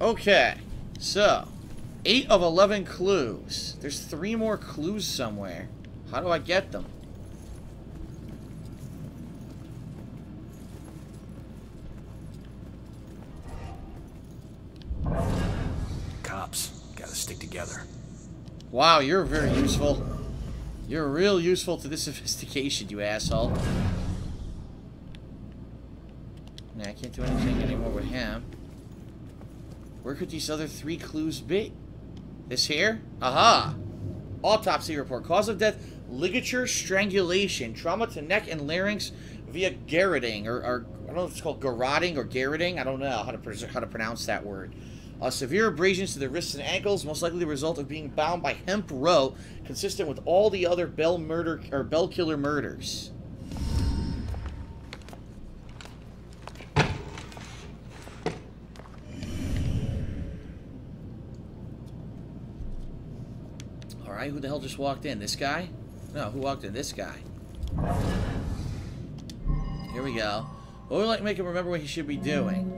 Okay, so, 8 of 11 clues. There's three more clues somewhere. How do I get them? Cops. Gotta stick together. Wow, you're very useful. You're real useful to this investigation, you asshole. Nah, I can't do anything anymore with him. Where could these other three clues be? This here? Aha! Autopsy report. Cause of death, ligature strangulation. Trauma to neck and larynx via garroting. Or, or I don't know if it's called garroting or garroting. I don't know how to, how to pronounce that word. Uh, severe abrasions to the wrists and ankles, most likely the result of being bound by hemp rope, consistent with all the other Bell murder or Bell killer murders. Right, who the hell just walked in? This guy? No, who walked in? This guy. Here we go. What would like make him remember what he should be doing?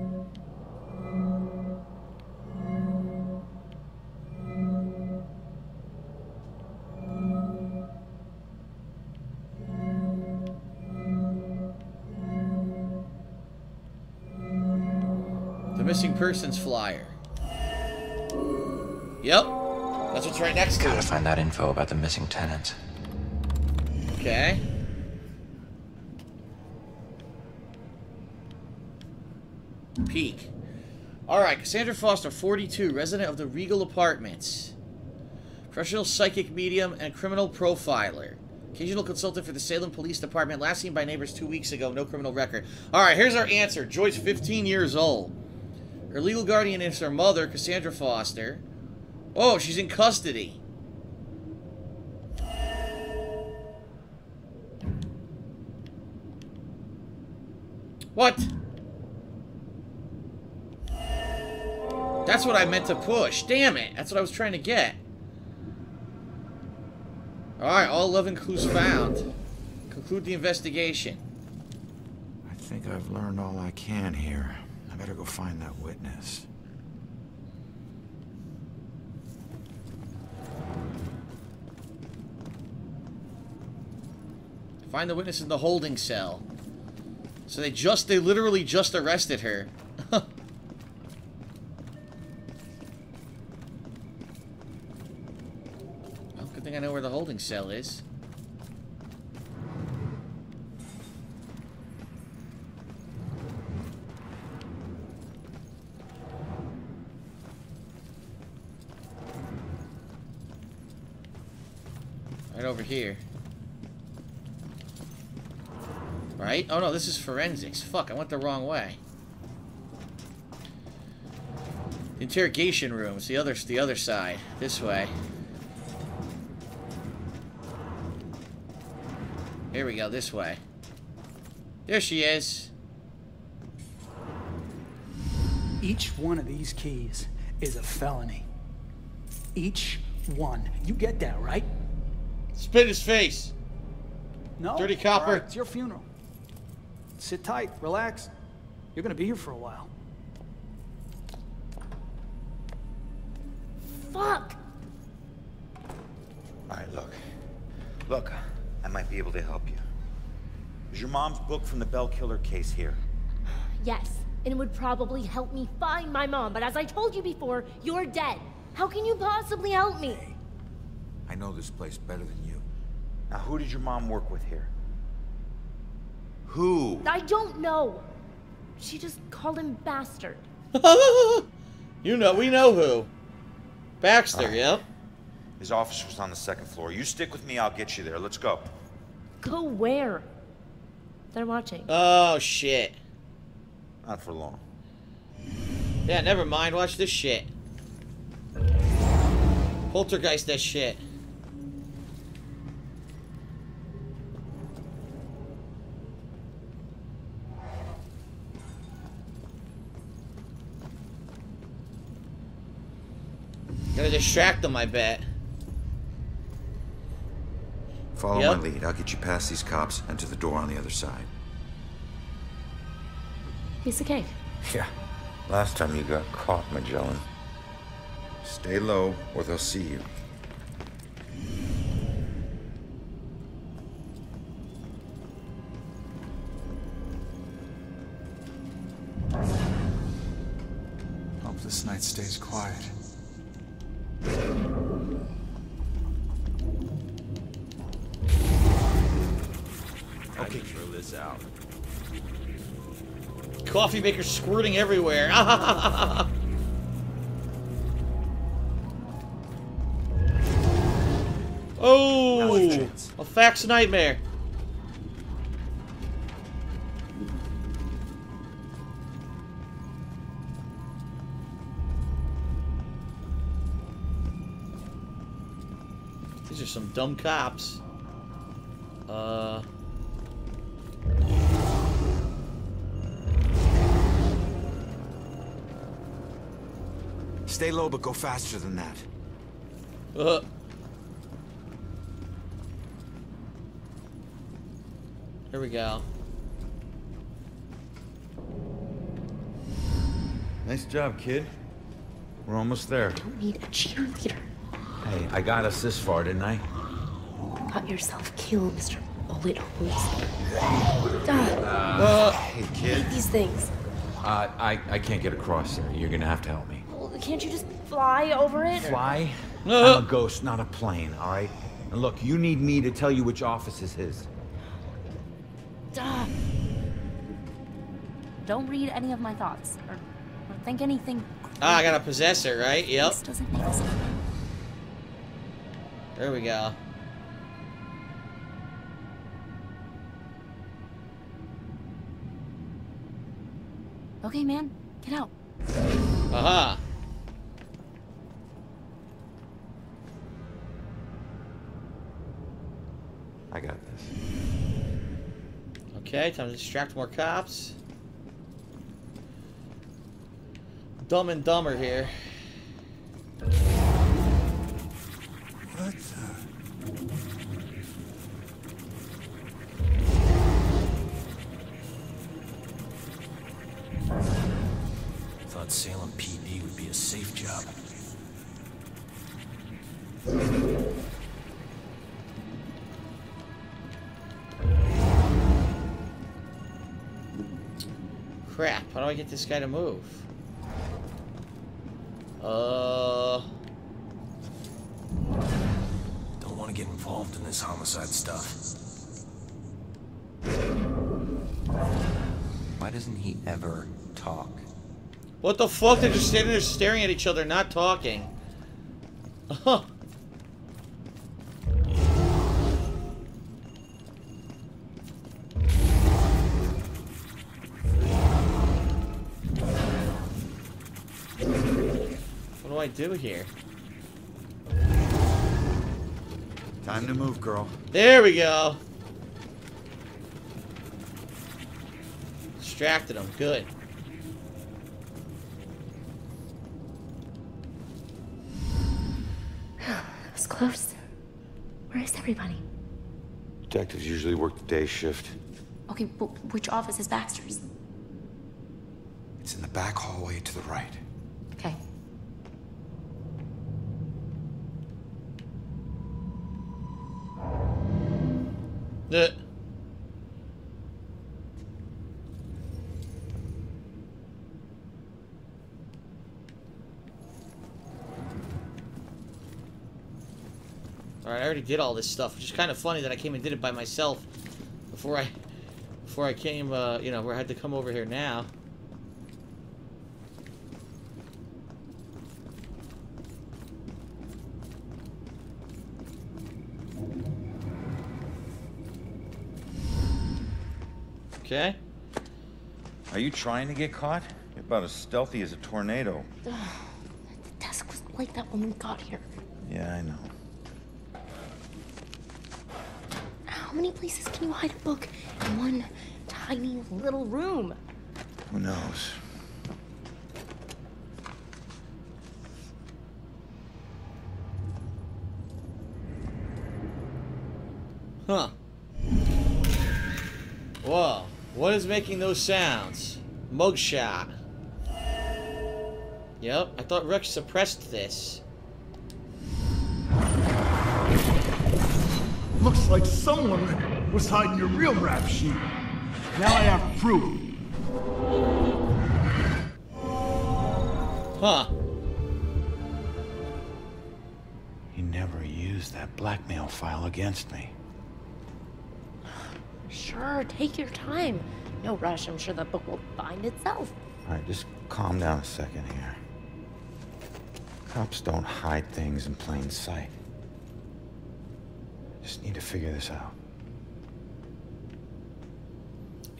The missing persons flyer. Yep. That's what's right next to Gotta it. find that info about the missing tenant. Okay. Peek. Alright, Cassandra Foster, 42, resident of the Regal Apartments. Professional psychic medium and criminal profiler. Occasional consultant for the Salem Police Department. Last seen by neighbors two weeks ago. No criminal record. Alright, here's our answer. Joy's 15 years old. Her legal guardian is her mother, Cassandra Foster. Oh, she's in custody. What? That's what I meant to push. Damn it. That's what I was trying to get. Alright, all 11 clues found. Conclude the investigation. I think I've learned all I can here. I better go find that witness. Find the witness in the holding cell. So they just, they literally just arrested her. good thing I know where the holding cell is. Right over here. Right? Oh no, this is forensics. Fuck, I went the wrong way. Interrogation rooms, the other the other side. This way. Here we go, this way. There she is. Each one of these keys is a felony. Each one. You get that, right? Spit his face. No? Dirty copper. All right, it's your funeral. Sit tight, relax. You're gonna be here for a while. Fuck! Alright, look. Look, I might be able to help you. Is your mom's book from the Bell Killer case here? Yes, and it would probably help me find my mom, but as I told you before, you're dead. How can you possibly help me? I know this place better than you. Now, who did your mom work with here? Who? I don't know. She just called him bastard. you know, we know who. Baxter, yep. His office was on the second floor. You stick with me, I'll get you there. Let's go. Go where? They're watching. Oh, shit. Not for long. Yeah, never mind. Watch this shit. Poltergeist that shit. Gotta distract them, I bet. Follow Yep. my lead. I'll get you past these cops and to the door on the other side. Piece of cake. Yeah, Last time you got caught, Magellan. Stay low, or they'll see you. Hope this night stays quiet. This out. Coffee maker squirting everywhere. oh, a fax nightmare. These are some dumb cops. Uh. Stay low, but go faster than that. Uh. Here we go. Nice job, kid. We're almost there. don't need a cheerleader. Hey, I got us this far, didn't I? Got yourself killed, Mr. Bullet Hose. Duh. Uh, Hey, kid. Hate These things. Uh, I, I can't get across there. You're gonna have to help me. Well, can't you just fly over it? Fly? Uh. I'm a ghost, not a plane, all right? And look, you need me to tell you which office is his. Duh. Don't read any of my thoughts or, or think anything. ah, I got a possessor, right? Yep. This doesn't make sense. There we go. Okay, man, get out. Aha. I got this. Okay, time to distract more cops. Dumb and dumber here. What the? Thought Salem PD would be a safe job. Crap, how do I get this guy to move? Uh... Don't want to get involved in this homicide stuff. Why doesn't he ever talk? What the fuck? They're just standing there staring at each other, not talking. do I do here? Time to move, girl. There we go. Distracted him. Good. That was close. Where is everybody? Detectives usually work the day shift. Okay, but which office is Baxter's? It's in the back hallway to the right. Okay. Alright, I already did all this stuff, which is kind of funny that I came and did it by myself before I before I came, uh, you know, where I had to come over here now. Okay. Are you trying to get caught? You're about as stealthy as a tornado. The desk was like that when we got here. Yeah, I know. How many places can you hide a book in one tiny little room? Who knows? Huh. Whoa. What is making those sounds? Mugshot. Yep, I thought Rex suppressed this. Looks like someone was hiding your real rap sheet. Now I have proof. Huh. He never used that blackmail file against me. Sure, take your time. No rush, I'm sure the book will find itself. All right, just calm down a second here. Cops don't hide things in plain sight. Just need to figure this out.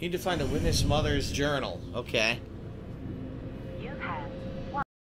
Need to find a witness mother's journal. Okay.